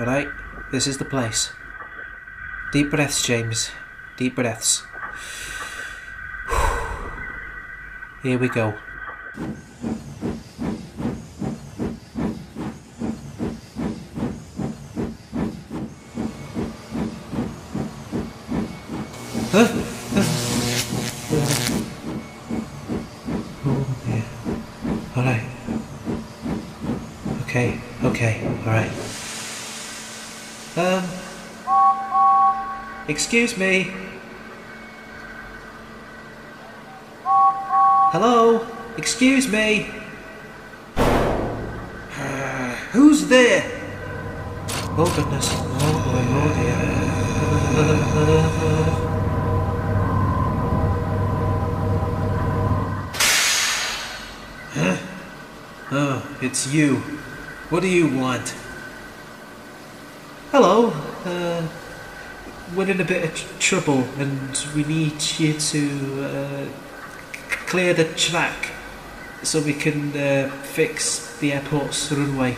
alright? This is the place. Deep breaths, James. Deep breaths. Here we go. Huh? Oh, yeah. Alright. Okay, okay, alright. Um. Excuse me. Hello? Excuse me? Who's there? Oh goodness. Oh boy, oh dear. Huh? Oh, it's you. What do you want? Hello. Uh, we're in a bit of tr- trouble and we need you to uh, clear the track so we can uh, fix the airport's runway.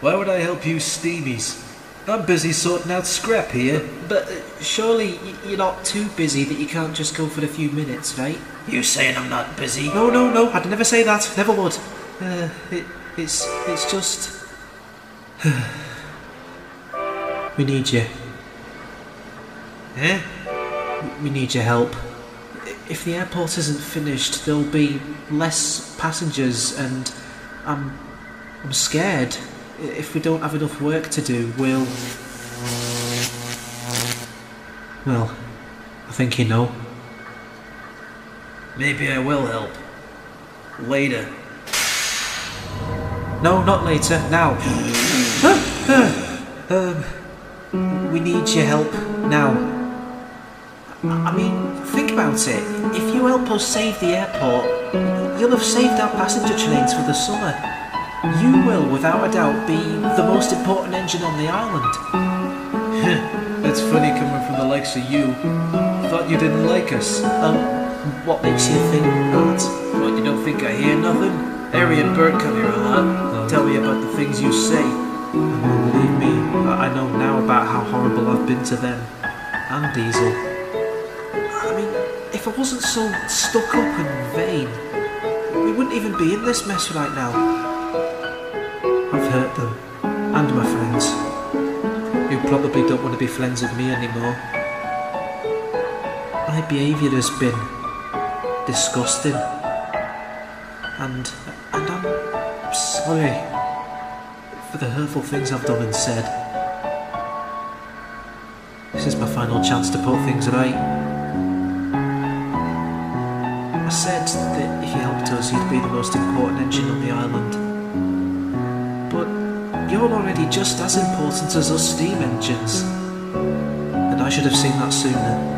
Why would I help you, Steamies? I'm busy sorting out scrap here. But uh, surely you're not too busy that you can't just go for a few minutes, right? You saying I'm not busy? No, no, no. I'd never say that. Never would. Uh, it, it's it's just we need you. Eh? We need your help. If the airport isn't finished, there'll be less passengers, and I'm I'm scared. If we don't have enough work to do, we'll. Well, I think you know. Maybe I will help. Later. No, not later. Now. um, we need your help now. I mean, think about it. If you help us save the airport, you'll have saved our passenger trains for the summer. You will, without a doubt, be the most important engine on the island. That's funny coming from the likes of you. Thought you didn't like us. Um, what makes you think that? What, you don't think I hear nothing? Harry and Bert come here a lot. Tell me about the things you say. I I know now about how horrible I've been to them. And Diesel. I mean, if I wasn't so stuck up and vain, we wouldn't even be in this mess right now. I've hurt them, and my friends, who probably don't want to be friends with me anymore. My behaviour has been disgusting, and and I'm sorry for the hurtful things I've done and said. This is my final chance to put things right. I said that if you helped us, you'd be the most important engine on the island. But you're already just as important as us steam engines. And I should have seen that sooner.